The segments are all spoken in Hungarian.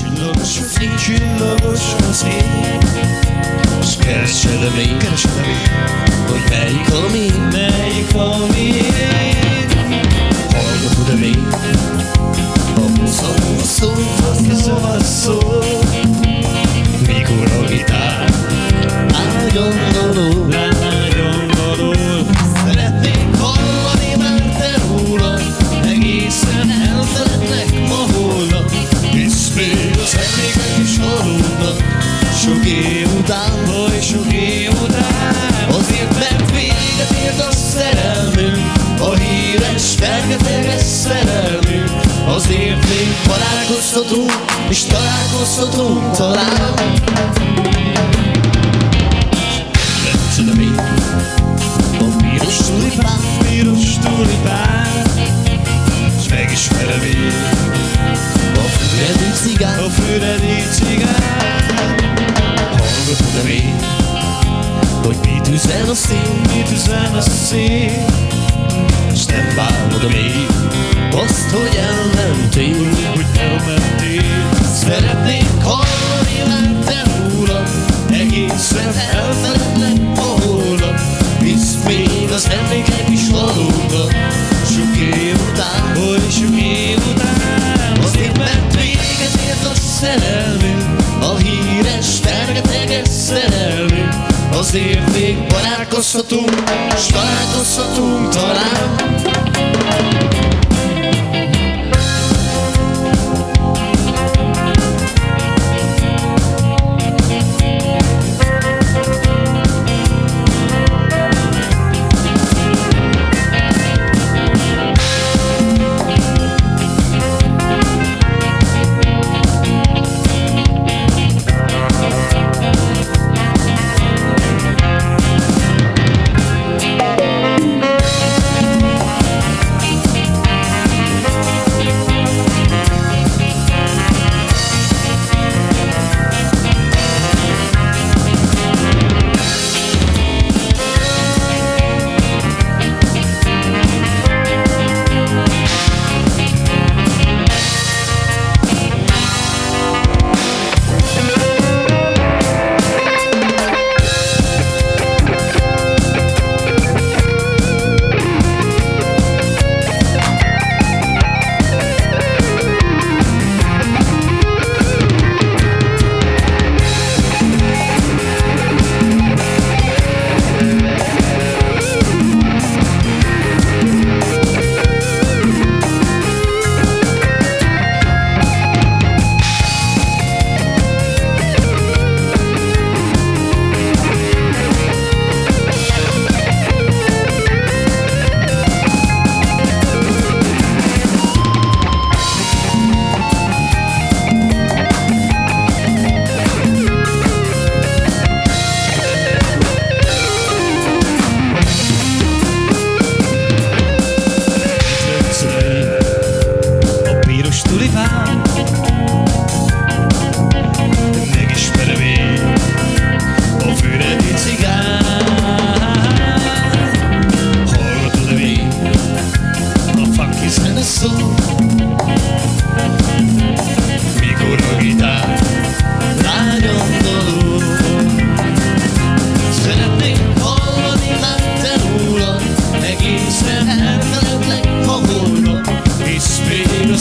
Csillagos az ég, csillagos az ég S keresed a még, Keresed a még, hogy melyik a mi? Melyik a miénk Hallgatod a még A szavú szó, Szóval szól, mikor a gitár? Ágyon való év után. Azért, mert véget ért a szerelmünk A híres, fergeteges szerelmünk. Azért még találkozhatunk És találkozhatunk talán. Piros tulipán Piros tulipán. S megismerem én. A füredi cigán A füredi Azt, hogy elmentél. Hogy elmentél. Szeretnék hallani már te rólad Egészen elfeledlek a holnap. Hisz még az emlékek is valódnak Sok év után. Oly sok év után. Azért mert véget ért a szerelmünk A híres, fergeteges szerelmünk Azért még barátkozhatunk S találkozhatunk talán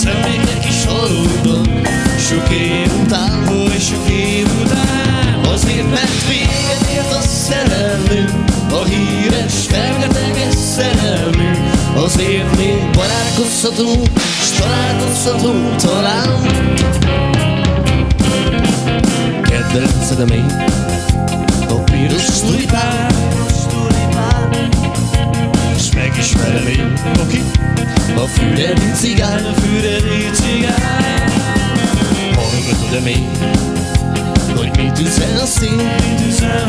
emlékek is aludnak Sok év után Oly sok év után. Azért mert véget ért a szerelmünk A híres, fergeteges szerelmünk. Azért még barátkozhatunk S találkozhatunk talán. Kedvenced a még A piros tulipán. És megismerem én Oki A füredi cigán A füredi cigán Hallgatod-e még Hogy mit üzen a szél Mit üzen a szél És nem